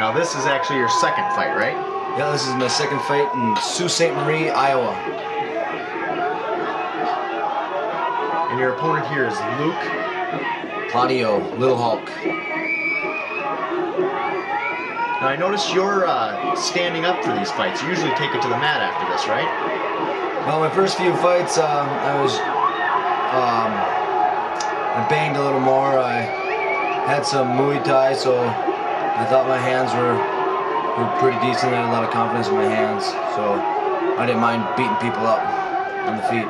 Now this is actually your second fight, right? Yeah, this is my second fight in Sault Ste. Marie, Iowa. And your opponent here is Luke. Caudillo, Little Hulk. Now I notice you're uh, standing up for these fights. You usually take it to the mat after this, right? Well, my first few fights, uh, I was, um, I banged a little more. I had some Muay Thai, so I thought my hands were, were pretty decent. I had a lot of confidence in my hands, so I didn't mind beating people up on the feet.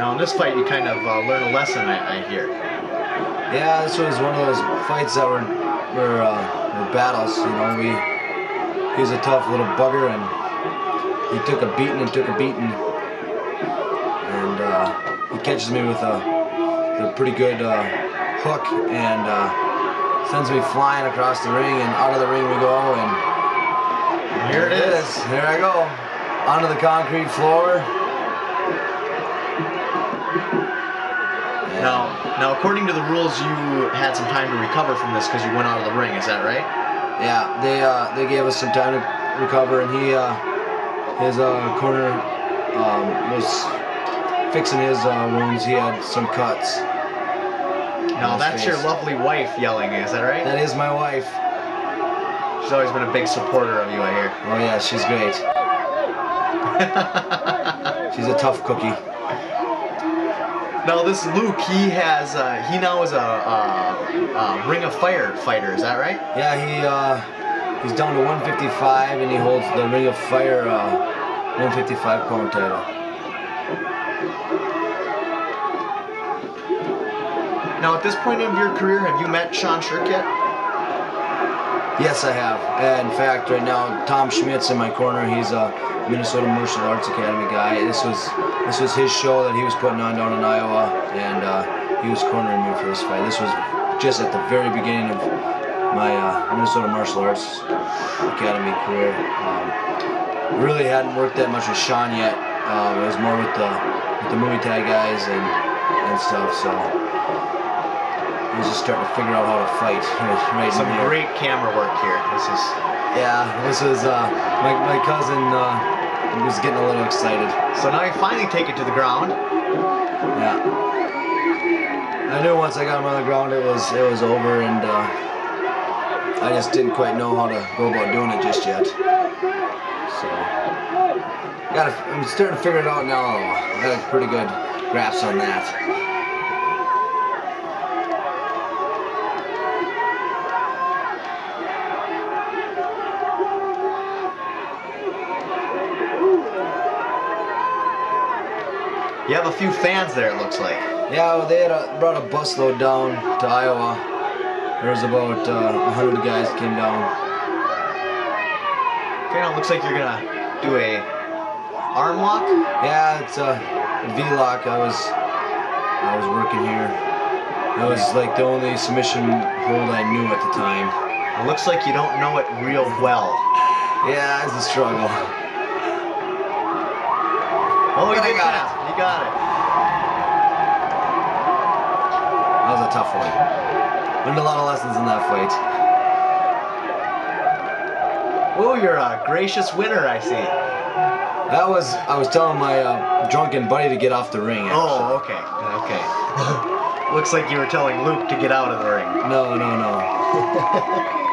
Now in this fight, you kind of uh, learn a lesson, I, I hear. Yeah, this was one of those fights that were were, uh, were battles. You know, we he was a tough little bugger, and he took a beating and took a beating, and uh, he catches me with a, a pretty good uh, hook and uh, sends me flying across the ring, and out of the ring we go, and Here it is. Here I go, onto the concrete floor. Now, now according to the rules, you had some time to recover from this because you went out of the ring. Is that right? Yeah, they uh, they gave us some time to recover, and he uh, his uh, corner um, was fixing his uh, wounds. He had some cuts. His that's your lovely wife yelling. Is that right? That is my wife. She's always been a big supporter of you, I hear. Oh yeah, she's great. She's a tough cookie. Now this Luke, he has, uh, he now is a Ring of Fire fighter. Is that right? Yeah, he uh, he's down to 155, and he holds the Ring of Fire uh, 155 pound title. Now at this point of your career, have you met Sean Sherk yet? Yes, I have. In fact, right now, Tom Schmitz in my corner. He's a Minnesota Martial Arts Academy guy. This was this was his show that he was putting on down in Iowa, and uh, he was cornering me for this fight. This was just at the very beginning of my uh, Minnesota Martial Arts Academy career. Um, really hadn't worked that much with Sean yet. Um, it was more with the with the Muay Thai guys and and stuff. So. I was just starting to figure out how to fight right Some great camera work here. This is Yeah, this is uh, my my cousin uh, was getting a little excited. so now you finally take it to the ground. Yeah, I knew once I got him on the ground, it was it was over, and uh, I just didn't quite know how to go about doing it just yet. So, got I'm starting to figure it out now. I got a pretty good grasp on that. You have a few fans there. It looks like. Yeah, well, they had a, brought a busload down to Iowa. There was about uh, 100 guys came down. Okay, now it looks like you're gonna do a arm lock. Yeah, it's a V-lock. I was I was working here. That was like the only submission hold I knew at the time. It looks like you don't know it real well. Yeah, it's a struggle. Oh, he did got that. You got it. That was a tough one. Learned a lot of lessons in that fight. Oh, you're a gracious winner, I see. That was I was telling my uh, drunken buddy to get off the ring. Actually. Oh, okay, okay. Looks like you were telling Luke to get out of the ring. No, no, no.